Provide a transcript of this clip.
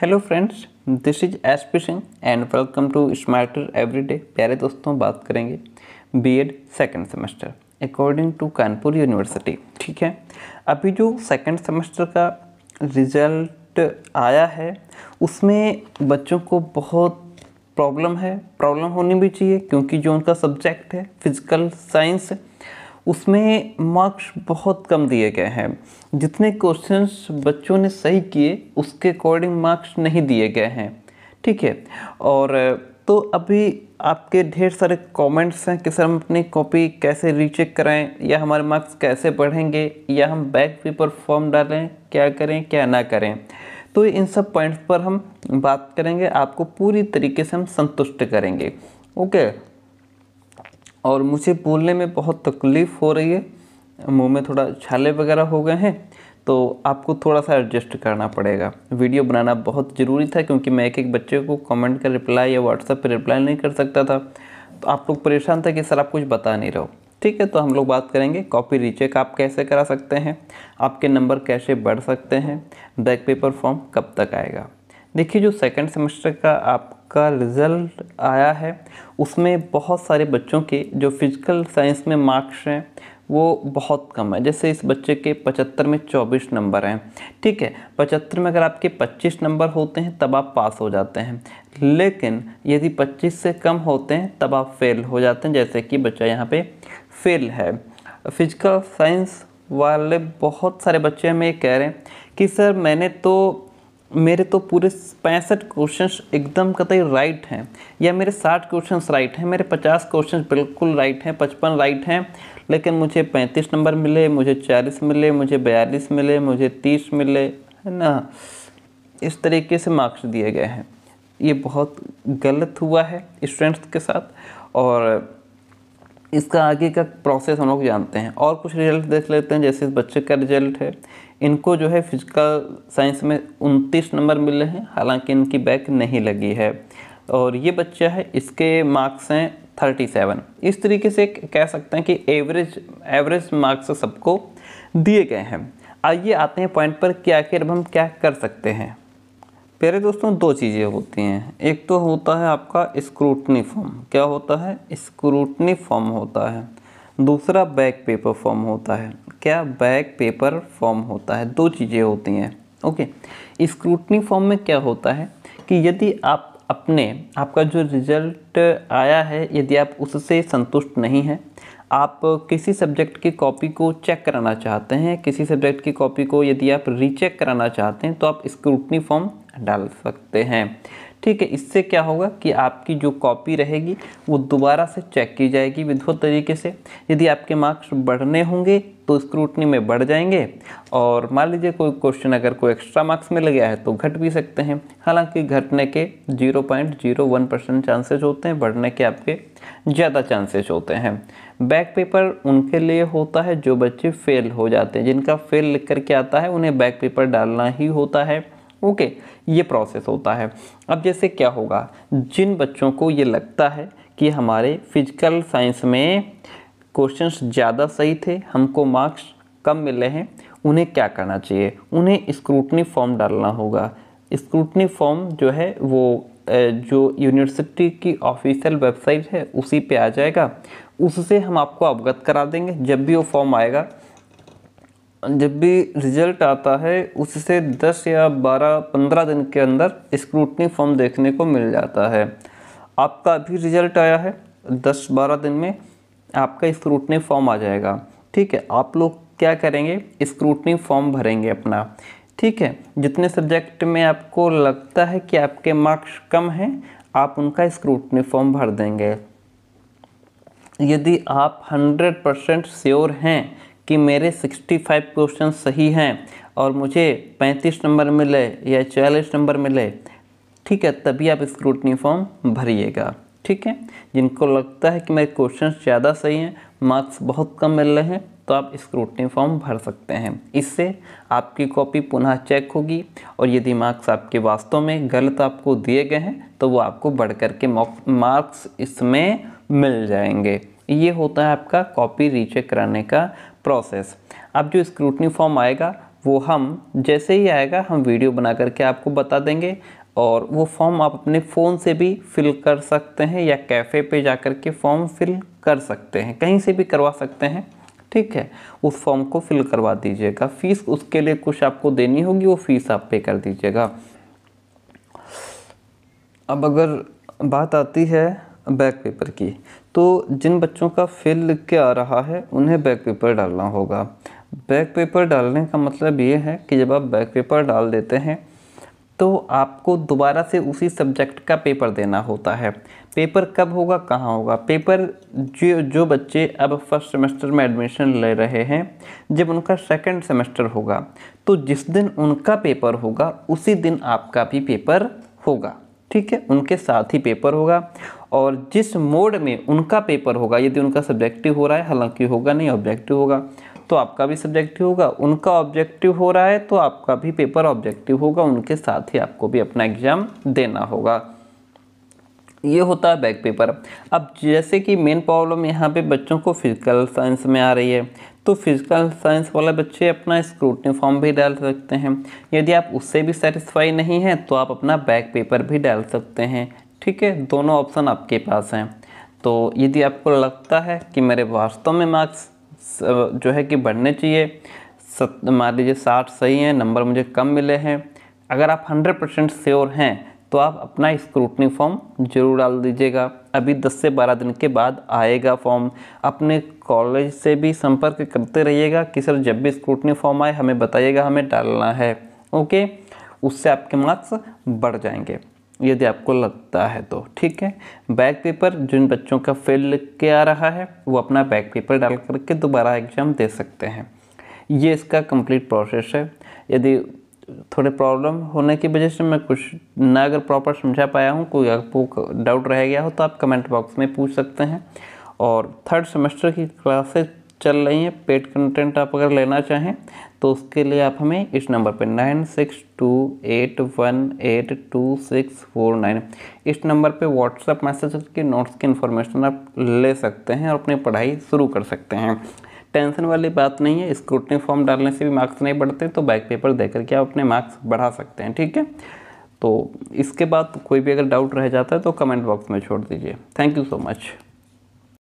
Hello friends this is S P Singh and welcome to smarter everyday प्यारे दोस्तों, बात करेंगे B Ed second semester according to Kanpur university ठीक है? अभी जो सेकंड सेमेस्टर का रिज़ल्ट आया है, उसमें बच्चों को बहुत प्रॉब्लम है। प्रॉब्लम होनी भी चाहिए, क्योंकि जो उनका सब्जेक्ट है फ़िज़िकल साइंस उसमें मार्क्स बहुत कम दिए गए हैं। जितने क्वेश्चंस बच्चों ने सही किए, उसके अकॉर्डिंग मार्क्स नहीं दिए गए हैं। ठीक है? और तो अभी आपके ढेर सारे कमेंट्स हैं कि सर हम अपनी कॉपी कैसे रीचेक कराएँ, या हमारे मार्क्स कैसे बढ़ेंगे, या हम बैक पेपर फॉर्म डालें, क्या करें, क्या ना करें। तो इन सब पॉइंट्स पर हम बात करेंगे, आपको पूरी तरीके से हम संतुष्ट करेंगे। ओके और मुझे बोलने में बहुत तकलीफ़ हो रही है। मुँह में थोड़ा छाले वगैरह हो गए हैं तो आपको थोड़ा सा एडजस्ट करना पड़ेगा। वीडियो बनाना बहुत ज़रूरी था, क्योंकि मैं एक एक बच्चे को कमेंट का रिप्लाई या व्हाट्सएप पर रिप्लाई नहीं कर सकता था। तो आप लोग परेशान था कि, सर, आप कुछ बता नहीं रहो ठीक है तो हम लोग बात करेंगे। कॉपी रीचेक आप कैसे करा सकते हैं? आपके नंबर कैसे बढ़ सकते हैं? बैक पेपर फॉर्म कब तक आएगा? देखिए, जो सेकंड सेमेस्टर का आपका रिज़ल्ट आया है, उसमें बहुत सारे बच्चों के जो फ़िज़िकल साइंस में मार्क्स हैं, वो बहुत कम है। जैसे इस बच्चे के पचहत्तर में चौबीस नंबर हैं। ठीक है, पचहत्तर में अगर आपके पच्चीस नंबर होते हैं, तब आप पास हो जाते हैं। लेकिन यदि पच्चीस से कम होते हैं, तब आप फेल हो जाते हैं, जैसे कि बच्चा यहाँ पे फेल है। फ़िज़िकल साइंस वाले बहुत सारे बच्चे हमें कह रहे हैं कि, सर, मैंने तो मेरे तो पूरे पैंसठ क्वेश्चंस एकदम कतई राइट हैं, या मेरे साठ क्वेश्चंस राइट हैं, मेरे पचास क्वेश्चंस बिल्कुल राइट हैं, पचपन राइट हैं, लेकिन मुझे पैंतीस नंबर मिले, मुझे चालीस मिले, मुझे बयालीस मिले, मुझे तीस मिले, है ना? इस तरीके से मार्क्स दिए गए हैं। ये बहुत गलत हुआ है स्टूडेंट्स के साथ और इसका आगे का प्रोसेस हम लोग जानते हैं। और कुछ रिज़ल्ट देख लेते हैं, जैसे इस बच्चे का रिज़ल्ट है। इनको जो है फ़िज़िकल साइंस में उनतीस नंबर मिले हैं, हालाँकि इनकी बैक नहीं लगी है। और ये बच्चा है, इसके मार्क्स हैं थर्टी सेवन इस तरीके से कह सकते हैं कि एवरेज एवरेज मार्क्स सबको दिए गए हैं। आइए आते हैं पॉइंट पर कि आखिर अब हम क्या कर सकते हैं। प्यारे दोस्तों, दो चीज़ें होती हैं। एक तो होता है आपका स्क्रूटनी फॉर्म क्या होता है? स्क्रूटनी फॉर्म होता है। दूसरा बैक पेपर फॉर्म होता है। क्या बैक पेपर फॉर्म होता है? दो चीज़ें होती हैं। ओके स्क्रूटनी फॉर्म में क्या होता है? कि यदि आप अपने, आपका जो रिज़ल्ट आया है, यदि आप उससे संतुष्ट नहीं हैं, आप किसी सब्जेक्ट की कॉपी को चेक कराना चाहते हैं। किसी सब्जेक्ट की कॉपी को यदि आप रीचेक कराना चाहते हैं तो आप स्क्रूटनी फॉर्म डाल सकते हैं। ठीक है, इससे क्या होगा कि आपकी जो कॉपी रहेगी, वो दोबारा से चेक की जाएगी विधिवत तरीके से। यदि आपके मार्क्स बढ़ने होंगे तो स्क्रूटनी में बढ़ जाएँगे। और मान लीजिए कोई क्वेश्चन अगर कोई एक्स्ट्रा मार्क्स मिल गया है तो घट भी सकते हैं। हालाँकि घटने के 0.01 परसेंट चांसेज होते हैं, बढ़ने के आपके ज़्यादा चांसेज होते हैं। बैक पेपर उनके लिए होता है, जो बच्चे फेल हो जाते हैं। जिनका फेल लिख करके आता है, उन्हें बैक पेपर डालना ही होता है। ओके, ये प्रोसेस होता है। अब जैसे क्या होगा? जिन बच्चों को ये लगता है कि हमारे फ़िज़िकल साइंस में क्वेश्चंस ज़्यादा सही थे, हमको मार्क्स कम मिले हैं, उन्हें क्या करना चाहिए? उन्हें स्क्रूटनी फॉर्म डालना होगा। स्क्रूटनी फॉर्म जो है वो जो यूनिवर्सिटी की ऑफिशियल वेबसाइट है, उसी पे आ जाएगा। उससे हम आपको अवगत करा देंगे। जब भी वो फॉर्म आएगा जब भी रिज़ल्ट आता है, उससे 10 या 12 15 दिन के अंदर स्क्रूटनी फॉर्म देखने को मिल जाता है। आपका अभी रिज़ल्ट आया है 10-12 दिन में आपका स्क्रूटनी फॉर्म आ जाएगा। ठीक है, आप लोग क्या करेंगे? स्क्रूटनी फॉर्म भरेंगे अपना। ठीक है, जितने सब्जेक्ट में आपको लगता है कि आपके मार्क्स कम हैं, आप उनका स्क्रूटनी फॉर्म भर देंगे। यदि आप 100 परसेंट श्योर हैं कि मेरे 65 क्वेश्चन सही हैं और मुझे 35 नंबर मिले या 40 नंबर मिले, ठीक है, तभी आप स्क्रूटनी फॉर्म भरिएगा, ठीक है? जिनको लगता है कि मेरे क्वेश्चन ज़्यादा सही हैं, मार्क्स बहुत कम मिल रहे हैं तो आप स्क्रूटनी फॉर्म भर सकते हैं। इससे आपकी कॉपी पुनः चेक होगी और यदि मार्क्स आपके वास्तव में गलत आपको दिए गए हैं तो वो आपको बढ़ कर के मार्क्स इसमें मिल जाएँगे। ये होता है आपका कॉपी रीचेक कराने का प्रोसेस अब जो स्क्रूटनी फॉर्म आएगा, वो हम जैसे ही आएगा, हम वीडियो बना करके आपको बता देंगे और वो फॉर्म आप अपने फ़ोन से भी फिल कर सकते हैं या कैफ़े पे जा कर के फॉर्म फिल कर सकते हैं। कहीं से भी करवा सकते हैं, ठीक है? उस फॉर्म को फिल करवा दीजिएगा। फ़ीस उसके लिए कुछ आपको देनी होगी, वो फ़ीस आप पे कर दीजिएगा। अब अगर बात आती है बैक पेपर की। तो जिन बच्चों का फेल के आ रहा है, उन्हें बैक पेपर डालना होगा। बैक पेपर डालने का मतलब ये है कि जब आप बैक पेपर डाल देते हैं तो आपको दोबारा से उसी सब्जेक्ट का पेपर देना होता है। पेपर कब होगा, कहाँ होगा? पेपर जो जो बच्चे अब फ़र्स्ट सेमेस्टर में एडमिशन ले रहे हैं, जब उनका सेकंड सेमेस्टर होगा तो जिस दिन उनका पेपर होगा, उसी दिन आपका भी पेपर होगा। ठीक है? उनके साथ ही पेपर होगा। और जिस मोड में उनका पेपर होगा, यदि उनका सब्जेक्टिव हो रहा है, हालाँकि होगा नहीं ऑब्जेक्टिव होगा तो आपका भी सब्जेक्टिव होगा, उनका ऑब्जेक्टिव हो रहा है तो आपका भी पेपर ऑब्जेक्टिव होगा, उनके साथ ही आपको भी अपना एग्ज़ाम देना होगा। ये होता है बैक पेपर अब जैसे कि मेन प्रॉब्लम यहाँ पे बच्चों को फ़िज़िकल साइंस में आ रही है तो फ़िज़िकल साइंस वाले बच्चे अपना स्क्रूटनी फॉर्म भी डाल सकते हैं। यदि आप उससे भी सेटिस्फाई नहीं हैं तो आप अपना बैक पेपर भी डाल सकते हैं। ठीक है, दोनों ऑप्शन आपके पास हैं। तो यदि आपको लगता है कि मेरे वास्तव में मार्क्स जो है कि बढ़ने चाहिए मान लीजिए साठ सही हैं नंबर मुझे कम मिले हैं, अगर आप हंड्रेड परसेंट श्योर हैं तो आप अपना स्क्रूटनी फॉर्म ज़रूर डाल दीजिएगा। अभी 10 से 12 दिन के बाद आएगा फॉर्म अपने कॉलेज से भी संपर्क करते रहिएगा कि सर जब भी स्क्रूटनी फॉर्म आए, हमें बताइएगा, हमें डालना है। ओके उससे आपके मार्क्स बढ़ जाएँगे। यदि आपको लगता है तो ठीक है? बैक पेपर, जिन बच्चों का फेल लिख के आ रहा है, वो अपना बैक पेपर डाल करके दोबारा एग्ज़ाम दे सकते हैं। ये इसका कंप्लीट प्रोसेस है। यदि थोड़े प्रॉब्लम होने की वजह से मैं कुछ ना अगर प्रॉपर समझा पाया हूँ, कोई आपको डाउट रह गया हो तो आप कमेंट बॉक्स में पूछ सकते हैं। और थर्ड सेमेस्टर की क्लासेस चल रही हैं। पेड कंटेंट आप अगर लेना चाहें तो उसके लिए आप हमें इस नंबर पर nine six two eight one eight two six four nine इस नंबर पे व्हाट्सअप मैसेज करके नोट्स की इन्फॉर्मेशन आप ले सकते हैं और अपनी पढ़ाई शुरू कर सकते हैं। टेंशन वाली बात नहीं है स्क्रूटनी फॉर्म डालने से भी मार्क्स नहीं बढ़ते तो बैक पेपर दे करके आप अपने मार्क्स बढ़ा सकते हैं, ठीक है? तो इसके बाद कोई भी अगर डाउट रह जाता है तो कमेंट बॉक्स में छोड़ दीजिए। Thank you so much